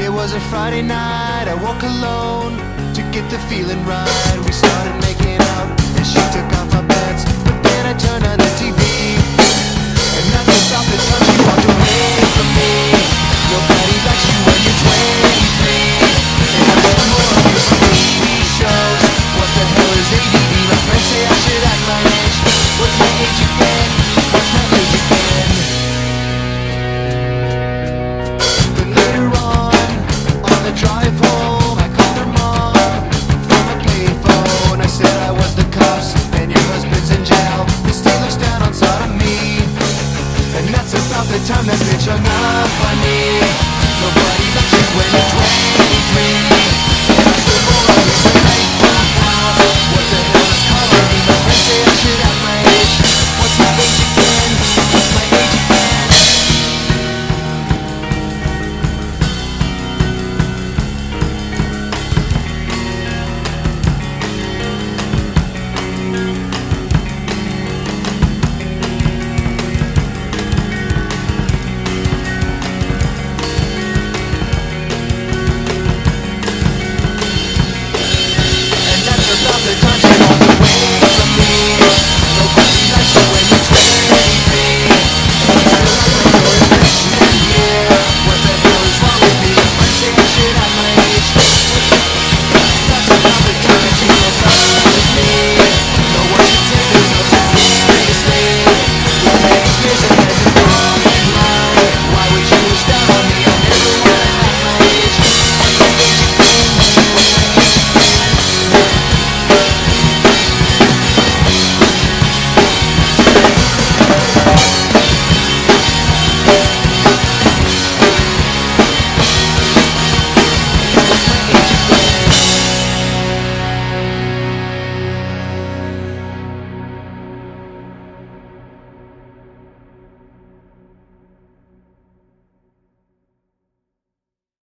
It was a Friday night, I woke alone to get the feeling right. We started making out, and she took off my pants, but then I turned on the TV. And that's about the time she walked away from me. Nobody likes you when you're 23. And I'm some more of these TV shows. What the hell is ADD? My friends say I should act my age. What's my age again? time that's bitch enough I me. Nobody loves you when you're 23